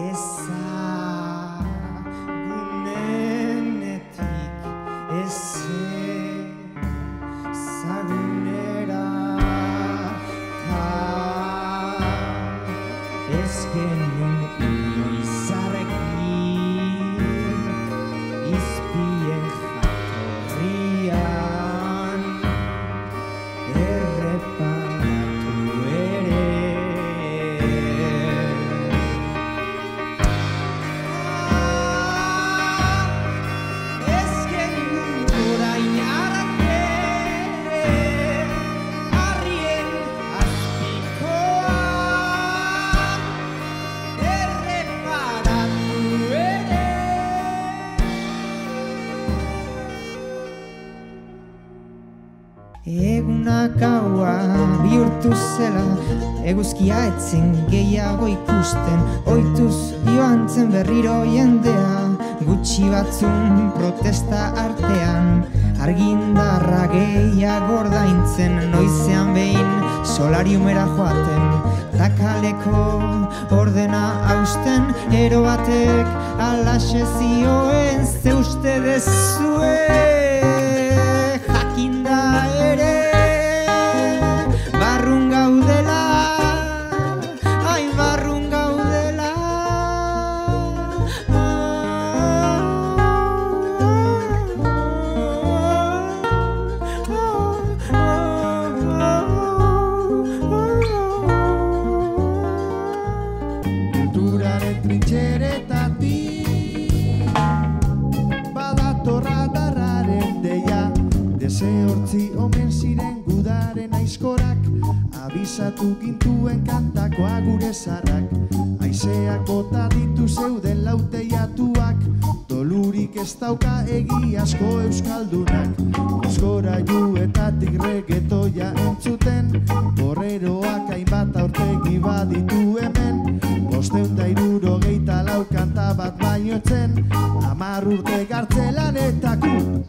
Essa bihurtu zela Eguzkia etzen gehiago ikusten. Oituz joan zen berriro jendea Gutxi batzun protesta artean. Argindarra gehiago ordaintzen Noizean behin solariumera joaten. Takaleko ordena hausten Ero batek alaxe zioen Ze uste dezue Deseortzi omen ziren gudaren aizkorak. Abisatu gintuen kantakoa gure zarrak. Aizeak bota ditu zeuden lauteiatuak Dolurik ez dauka egi asko euskaldunak. Euskora juetatik regetoia entzuten. Borreroak hainbat aurtegi baditu hemen. Bosteun da iruro geita lau bat baino etzen Amar urte gartzelan eta ku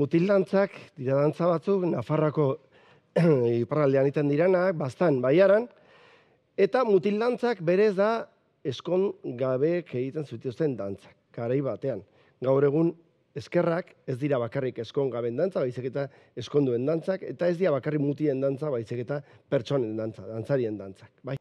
mutil dantzak, dira dantza batzuk, Nafarrako iparraldean iten diranak, bastan, baiaran, eta mutil dantzak berez da eskon gabe egiten zutuzten dantzak, garai batean. Gaur egun eskerrak ez dira bakarrik eskon gaben dantza, baizik eta eskonduen dantzak, eta ez dira bakarrik mutien dantza, baizik eta pertsonen dantza, dantzarien dantzak. Bai.